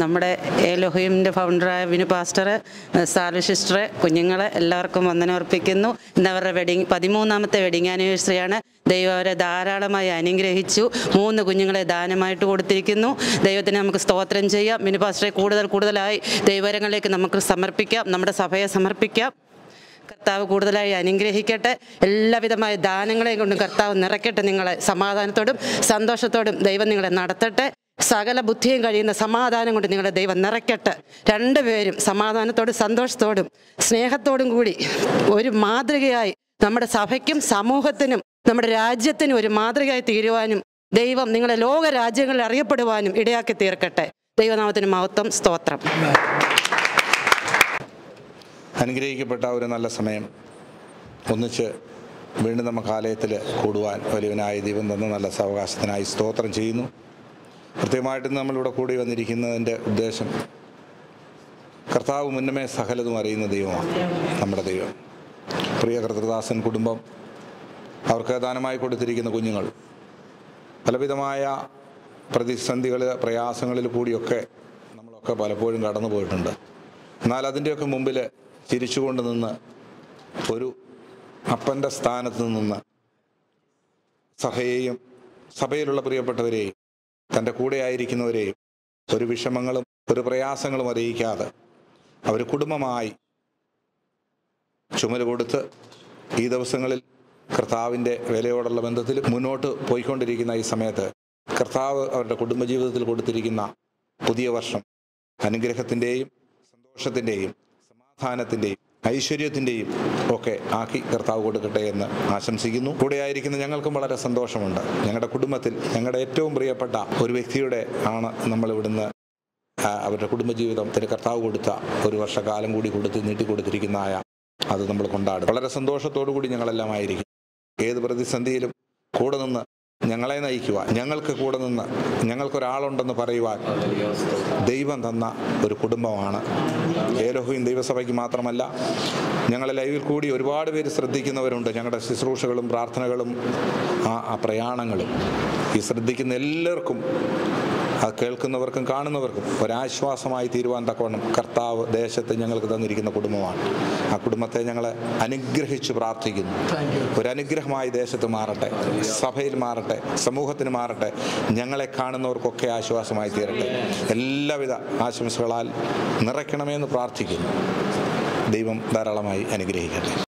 നമ്മുടെ ഏലോഹീമിന്റെ ഫൗണ്ടറായ വിനു പാസ്റ്റർ സാലു സിസ്റ്ററെ കുഞ്ഞുങ്ങളെ എല്ലാവർക്കും വന്ദനം അർപ്പിക്കുന്നു ഇന്ന് അവരുടെ വെഡിങ് പതിമൂന്നാമത്തെ വെഡിങ് ആനിവേഴ്സറിയാണ് ദൈവം അവരെ ധാരാളമായി അനുഗ്രഹിച്ചു. മൂന്ന് കുഞ്ഞുങ്ങളെ ദാനമായിട്ട് കൊടുത്തിരിക്കുന്നു. ദൈവത്തിന് നമുക്ക് സ്തോത്രം ചെയ്യാം. വിനു പാസ്റ്ററെ കൂടുതൽ കൂടുതലായി ദൈവരങ്ങളിലേക്ക് നമുക്ക് സമർപ്പിക്കാം. നമ്മുടെ സഭയെ സമർപ്പിക്കാം. കർത്താവ് കൂടുതലായി അനുഗ്രഹിക്കട്ടെ. എല്ലാവിധമായ ദാനങ്ങളെയും കൊണ്ടും കർത്താവ് നിറയ്ക്കട്ടെ നിങ്ങളെ സമാധാനത്തോടും സന്തോഷത്തോടും ദൈവം നിങ്ങളെ നടത്തട്ടെ. സകല ബുദ്ധിയും കഴിയുന്ന സമാധാനം കൊണ്ട് നിങ്ങളുടെ ദൈവം നിറയ്ക്കട്ടെ. രണ്ടുപേരും സമാധാനത്തോടും സന്തോഷത്തോടും സ്നേഹത്തോടും കൂടി ഒരു മാതൃകയായി നമ്മുടെ സഭയ്ക്കും സമൂഹത്തിനും നമ്മുടെ രാജ്യത്തിനും ഒരു മാതൃകയായി തീരുവാനും ദൈവം നിങ്ങളെ ലോക രാജ്യങ്ങളിൽ അറിയപ്പെടുവാനും ഇടയാക്കി തീർക്കട്ടെ. ദൈവനാമത്തിന് മഹത്വം സ്തോത്രം. അനുഗ്രഹിക്കപ്പെട്ട ഒരു നല്ല സമയം ഒന്നിച്ച് വീണ്ടും നമുക്ക് ആലയത്തിൽ കൂടുവാൻ വലിയവനായ ദൈവം തന്ന നല്ല സാവകാശത്തിനായി സ്തോത്രം ചെയ്യുന്നു. കൃത്യമായിട്ട് നമ്മളിവിടെ കൂടി വന്നിരിക്കുന്നതിന്റെ ഉദ്ദേശം കർത്താവ് മുന്നമേ സകലതും അറിയുന്ന ദൈവമാണ് നമ്മുടെ ദൈവം. പ്രിയ കർത്തൃദാസൻ കുടുംബം അവർക്ക് ദാനമായി കൊടുത്തിരിക്കുന്ന കുഞ്ഞുങ്ങൾ പലവിധമായ പ്രതിസന്ധികൾ പ്രയാസങ്ങളിൽ കൂടിയൊക്കെ നമ്മളൊക്കെ പലപ്പോഴും കടന്നു പോയിട്ടുണ്ട്. എന്നാൽ അതിന്റെയൊക്കെ മുമ്പിൽ ചിരിച്ചുകൊണ്ട് നിന്ന് ഒരു അപ്പന്റെ സ്ഥാനത്ത് നിന്ന് സഭയെയും സഭയിലുള്ള പ്രിയപ്പെട്ടവരെയും തന്റെ കൂടെ ആയിരിക്കുന്നവരെയും ഒരു വിഷമങ്ങളും ഒരു പ്രയാസങ്ങളും അറിയിക്കാതെ അവർ കുടുംബമായി ചുമൽ കൊടുത്ത് ഈ ദിവസങ്ങളിൽ കർത്താവിന്റെ വിലയോടുള്ള ബന്ധത്തിൽ മുന്നോട്ട് പോയിക്കൊണ്ടിരിക്കുന്ന ഈ സമയത്ത് കർത്താവ് അവരുടെ കുടുംബജീവിതത്തിൽ കൊടുത്തിരിക്കുന്ന പുതിയ വർഷം അനുഗ്രഹത്തിന്റെയും സന്തോഷത്തിന്റെയും സമാധാനത്തിന്റെയും ഐശ്വര്യത്തിന്റെയും ഒക്കെ ആക്കി കർത്താവ് കൊടുക്കട്ടെ എന്ന് ആശംസിക്കുന്നു. കൂടെ ആയിരിക്കുന്ന ഞങ്ങൾക്കും വളരെ സന്തോഷമുണ്ട്. ഞങ്ങളുടെ കുടുംബത്തിൽ ഞങ്ങളുടെ ഏറ്റവും പ്രിയപ്പെട്ട ഒരു വ്യക്തിയുടെ ആണ് നമ്മൾ ഇവിടുന്ന് അവരുടെ അവരുടെ കുടുംബജീവിതത്തിന് കർത്താവ് കൊടുത്ത ഒരു വർഷക്കാലം കൂടി കൊടുത്ത് നീട്ടിക്കൊടുത്തിരിക്കുന്നതായ അത് നമ്മൾ കൊണ്ടാടും. വളരെ സന്തോഷത്തോടു കൂടി ഞങ്ങളെല്ലാം ആയിരിക്കും. ഏത് പ്രതിസന്ധിയിലും കൂടെ നിന്ന് ഞങ്ങളെ നയിക്കുവാൻ ഞങ്ങൾക്ക് കൂടെ നിന്ന് ഞങ്ങൾക്കൊരാളുണ്ടെന്ന് പറയുവാൻ ദൈവം തന്ന ഒരു കുടുംബമാണ്. ഏലോഹയും ദൈവസഭയ്ക്ക് മാത്രമല്ല ഞങ്ങളെ ലൈവിൽ കൂടി ഒരുപാട് പേര് ശ്രദ്ധിക്കുന്നവരുണ്ട്. ഞങ്ങളുടെ ശുശ്രൂഷകളും പ്രാർത്ഥനകളും ആ ആ പ്രയാണങ്ങളും. ഈ ശ്രദ്ധിക്കുന്ന എല്ലാവർക്കും അത് കേൾക്കുന്നവർക്കും കാണുന്നവർക്കും ഒരാശ്വാസമായി തീരുവാൻ തക്കവണ്ണം കർത്താവ് ദേശത്ത് ഞങ്ങൾക്ക് തന്നിരിക്കുന്ന കുടുംബമാണ്. ആ കുടുംബത്തെ ഞങ്ങൾ അനുഗ്രഹിച്ച് പ്രാർത്ഥിക്കുന്നു. ഒരനുഗ്രഹമായി ദേശത്ത് മാറട്ടെ സഭയിൽ മാറട്ടെ സമൂഹത്തിന് മാറട്ടെ ഞങ്ങളെ കാണുന്നവർക്കൊക്കെ ആശ്വാസമായി തീരട്ടെ. എല്ലാവിധ ആശംസകളാൽ നിറയ്ക്കണമെന്ന് പ്രാർത്ഥിക്കുന്നു. ദൈവം ധാരാളമായി അനുഗ്രഹിക്കട്ടെ.